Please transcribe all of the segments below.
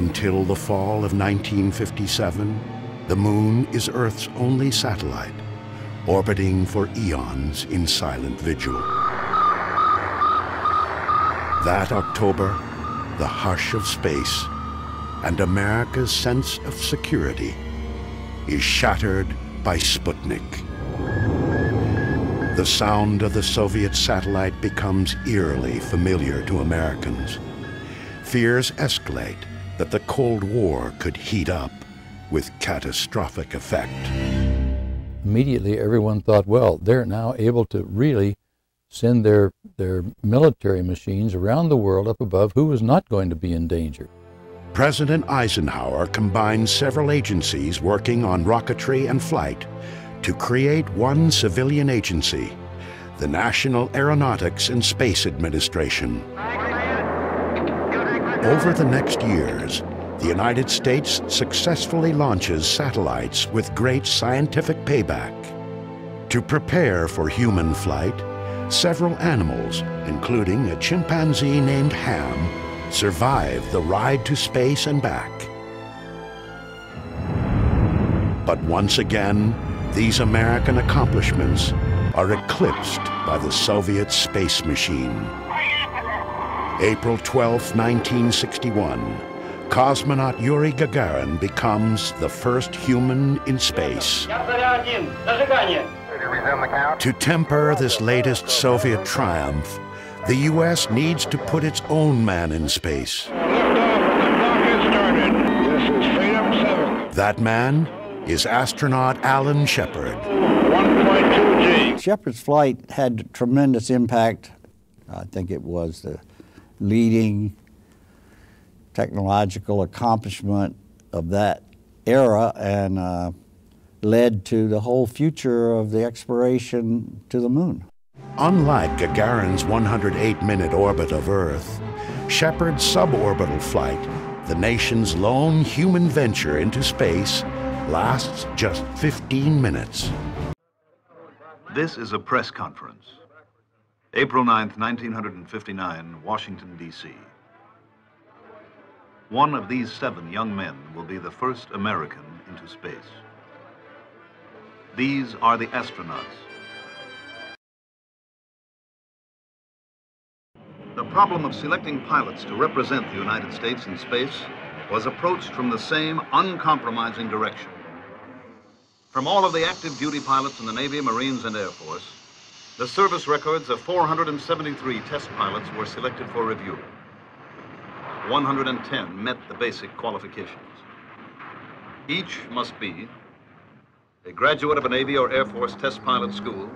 Until the fall of 1957, the moon is Earth's only satellite, orbiting for eons in silent vigil. That October, the hush of space and America's sense of security is shattered by Sputnik. The sound of the Soviet satellite becomes eerily familiar to Americans. Fears escalate that the Cold War could heat up with catastrophic effect. Immediately, everyone thought, well, they're now able to really send their, their military machines around the world up above who was not going to be in danger. President Eisenhower combined several agencies working on rocketry and flight to create one civilian agency, the National Aeronautics and Space Administration. Over the next years, the United States successfully launches satellites with great scientific payback. To prepare for human flight, several animals, including a chimpanzee named Ham, survive the ride to space and back. But once again, these American accomplishments are eclipsed by the Soviet space machine. April 12, 1961, cosmonaut Yuri Gagarin becomes the first human in space. To temper this latest Soviet triumph, the U.S. needs to put its own man in space. That man is astronaut Alan Shepard. 1.2 G. Shepard's flight had tremendous impact. I think it was the leading technological accomplishment of that era and uh, led to the whole future of the exploration to the moon. Unlike Gagarin's 108-minute orbit of Earth, Shepard's suborbital flight, the nation's lone human venture into space, lasts just 15 minutes. This is a press conference. April 9th, 1959, Washington, D.C. One of these seven young men will be the first American into space. These are the astronauts. The problem of selecting pilots to represent the United States in space was approached from the same uncompromising direction. From all of the active duty pilots in the Navy, Marines, and Air Force, the service records of 473 test pilots were selected for review. 110 met the basic qualifications. Each must be a graduate of a Navy or Air Force test pilot school,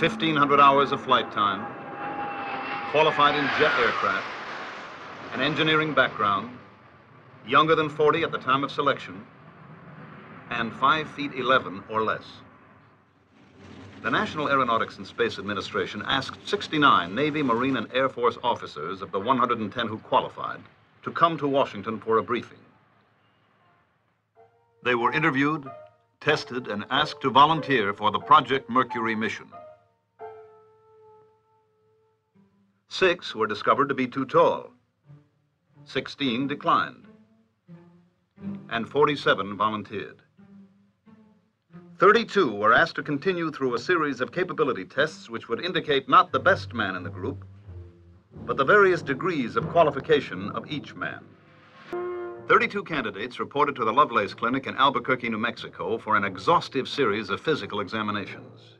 1,500 hours of flight time, qualified in jet aircraft, an engineering background, younger than 40 at the time of selection, and 5 feet 11 or less. The National Aeronautics and Space Administration asked 69 Navy, Marine, and Air Force officers of the 110 who qualified to come to Washington for a briefing. They were interviewed, tested, and asked to volunteer for the Project Mercury mission. Six were discovered to be too tall. 16 declined. And 47 volunteered. 32 were asked to continue through a series of capability tests which would indicate not the best man in the group, but the various degrees of qualification of each man. 32 candidates reported to the Lovelace Clinic in Albuquerque, New Mexico for an exhaustive series of physical examinations.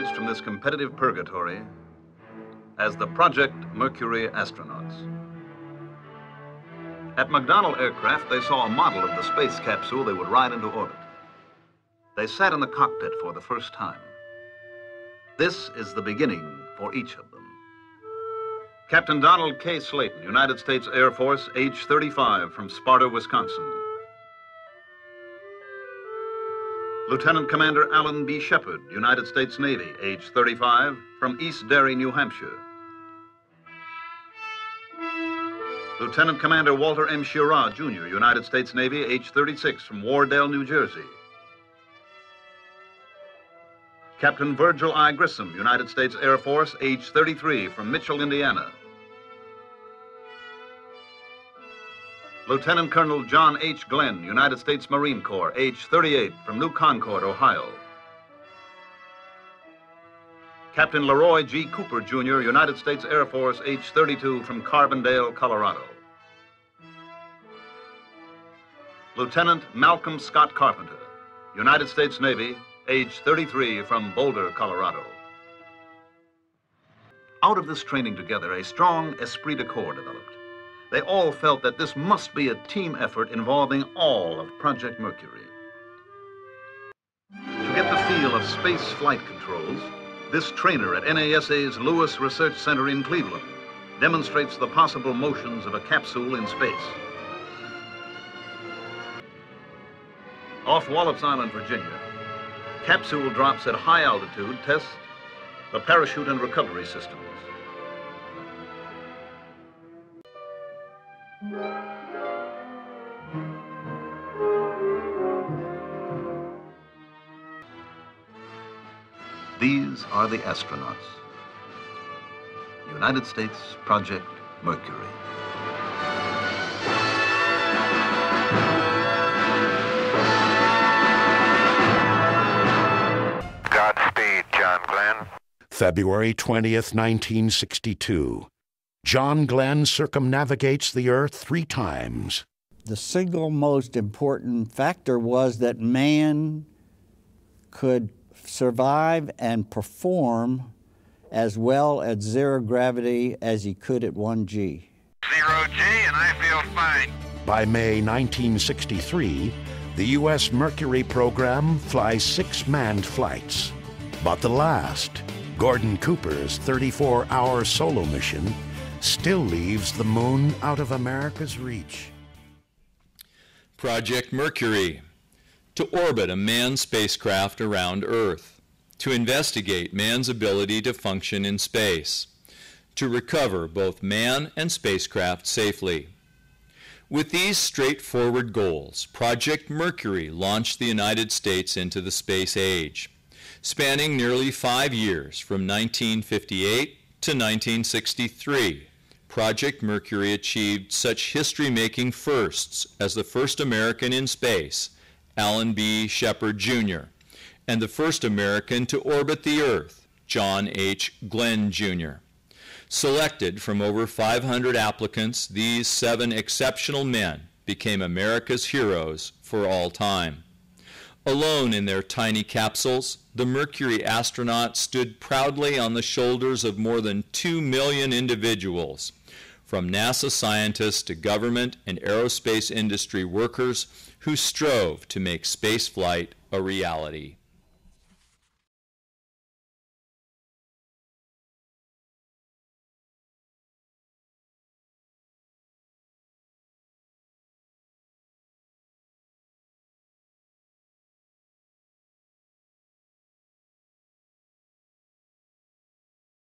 Emerged from this competitive purgatory as the Project Mercury astronauts. At McDonnell Aircraft, they saw a model of the space capsule they would ride into orbit. They sat in the cockpit for the first time. This is the beginning for each of them. Captain Donald K. Slayton, United States Air Force, age 35, from Sparta, Wisconsin. Lieutenant Commander Alan B. Shepard, United States Navy, age 35, from East Derry, New Hampshire. Lieutenant Commander Walter M. Schirra, Jr., United States Navy, age 36, from Oradell, New Jersey. Captain Virgil I. Grissom, United States Air Force, age 33, from Mitchell, Indiana. Lieutenant Colonel John H. Glenn, United States Marine Corps, age 38, from New Concord, Ohio. Captain Leroy G. Cooper, Jr., United States Air Force, age 32, from Carbondale, Colorado. Lieutenant Malcolm Scott Carpenter, United States Navy, age 33, from Boulder, Colorado. Out of this training together, a strong esprit de corps developed. They all felt that this must be a team effort involving all of Project Mercury. To get the feel of space flight controls, this trainer at NASA's Lewis Research Center in Cleveland demonstrates the possible motions of a capsule in space. Off Wallops Island, Virginia, capsule drops at high altitude test the parachute and recovery systems. These are the astronauts. United States Project Mercury. Godspeed, John Glenn. February 20th, 1962. John Glenn circumnavigates the Earth three times. The single most important factor was that man could survive and perform as well at zero gravity as he could at 1G. Zero G, and I feel fine. By May 1963, the U.S. Mercury program flies six manned flights. But the last, Gordon Cooper's 34 hour solo mission, still leaves the moon out of America's reach. Project Mercury to orbit a manned spacecraft around Earth, to investigate man's ability to function in space, to recover both man and spacecraft safely. With these straightforward goals, Project Mercury launched the United States into the space age, spanning nearly five years from 1958 to 1963. Project Mercury achieved such history-making firsts as the first American in space, Alan B. Shepard, Jr., and the first American to orbit the Earth, John H. Glenn, Jr. Selected from over 500 applicants, these seven exceptional men became America's heroes for all time. Alone in their tiny capsules, the Mercury astronauts stood proudly on the shoulders of more than 2 million individuals, from NASA scientists to government and aerospace industry workers who strove to make spaceflight a reality.